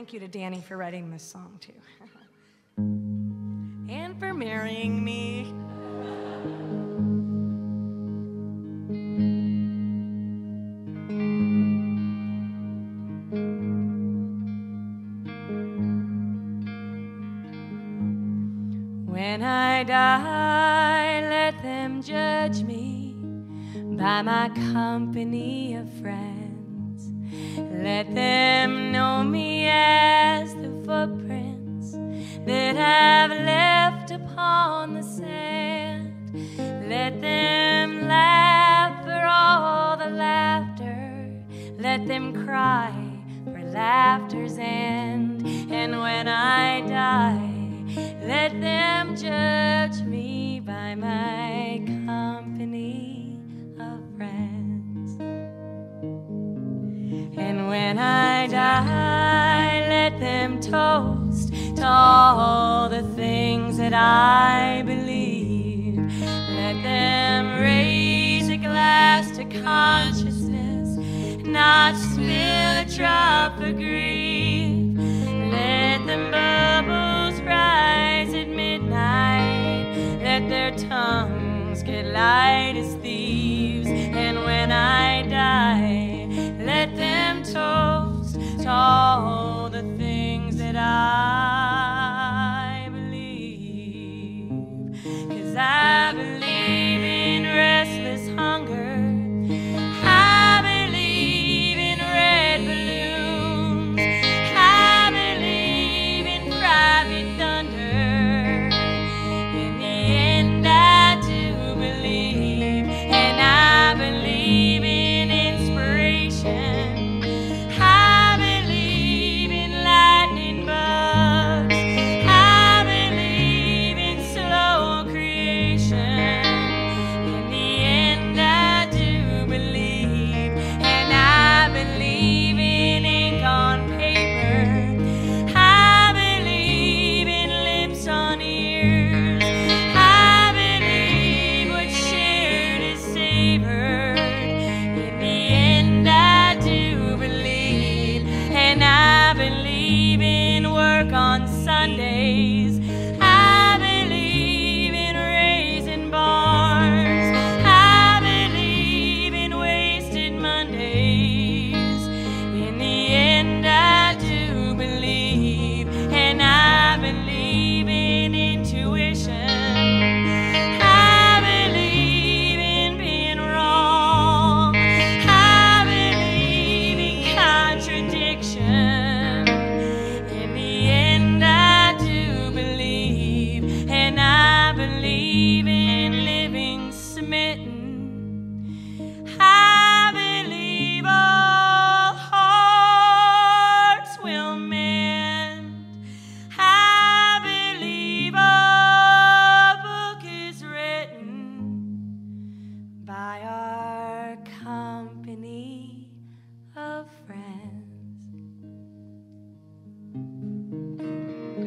thank you to Danny for writing this song, too. and for marrying me. When I die, let them judge me by my company of friends. Let them Let them cry for laughter's end. And when I die, let them judge me by my company of friends. And when I die, let them toast to all the things that I believe. Let them raise a glass to their tongues get light as thieves. On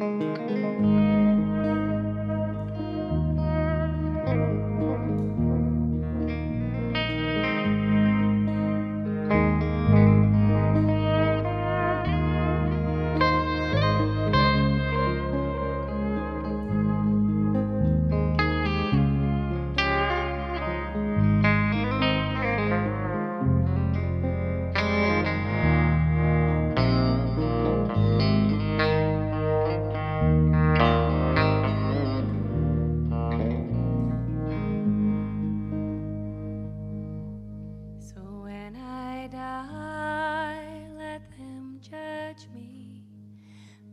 So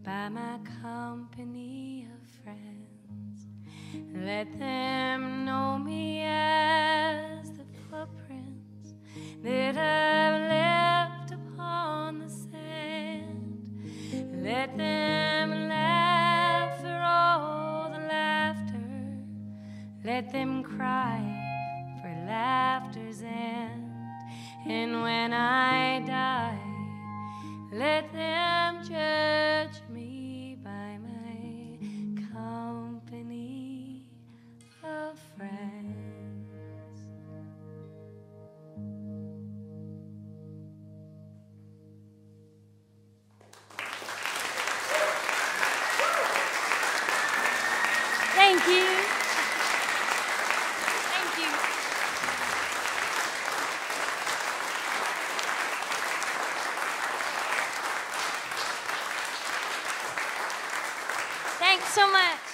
by my company of friends. Let them know me as the footprints that I've left upon the sand. Let them laugh for all the laughter. Let them cry for laughter's end. And when I die, Thank you. Thank you. Thanks so much.